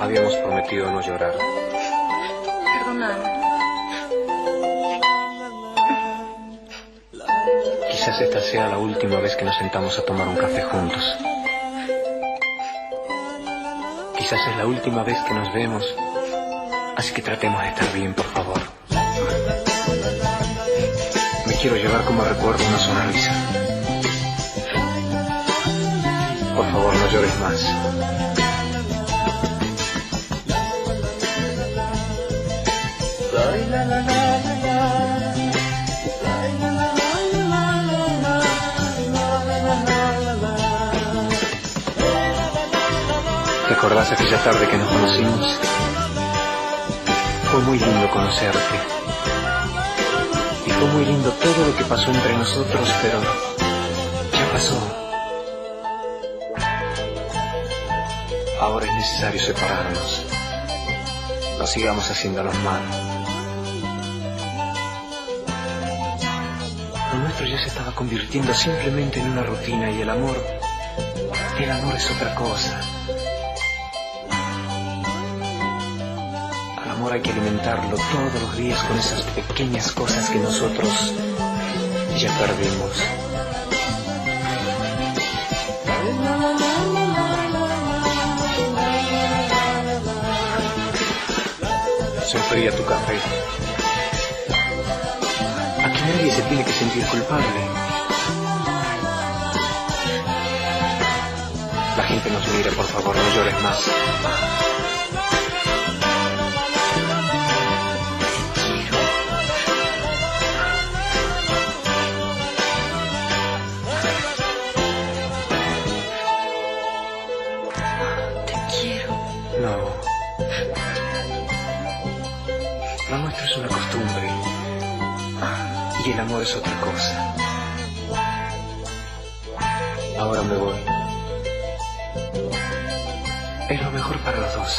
Habíamos prometido no llorar. Perdóname. Quizás esta sea la última vez que nos sentamos a tomar un café juntos. Quizás es la última vez que nos vemos. Así que tratemos de estar bien, por favor. Me quiero llevar como recuerdo una sonrisa. Por favor, no llores más. ¿Te acordás aquella tarde que nos conocimos? Fue muy lindo conocerte. Y fue muy lindo todo lo que pasó entre nosotros, pero ya pasó. Ahora es necesario separarnos. No sigamos haciéndonos mal. Nuestro ya se estaba convirtiendo simplemente en una rutina y el amor, el amor es otra cosa. Al amor hay que alimentarlo todos los días con esas pequeñas cosas que nosotros ya perdimos. Se tu café. Nadie se tiene que sentir culpable. La gente nos mira, por favor, no llores más. Te quiero. No. Lo nuestro es una costumbre. Y el amor es otra cosa. Ahora me voy. Es lo mejor para los dos.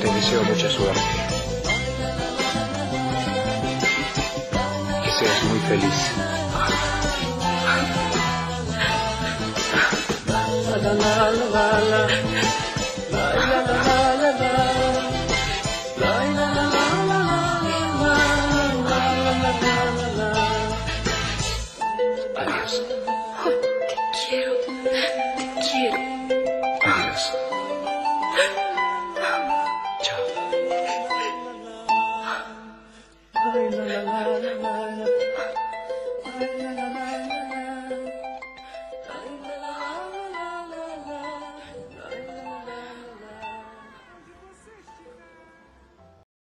Te deseo mucha suerte. Que seas muy feliz. Adiós. Te quiero, te quiero. Adiós. Chao.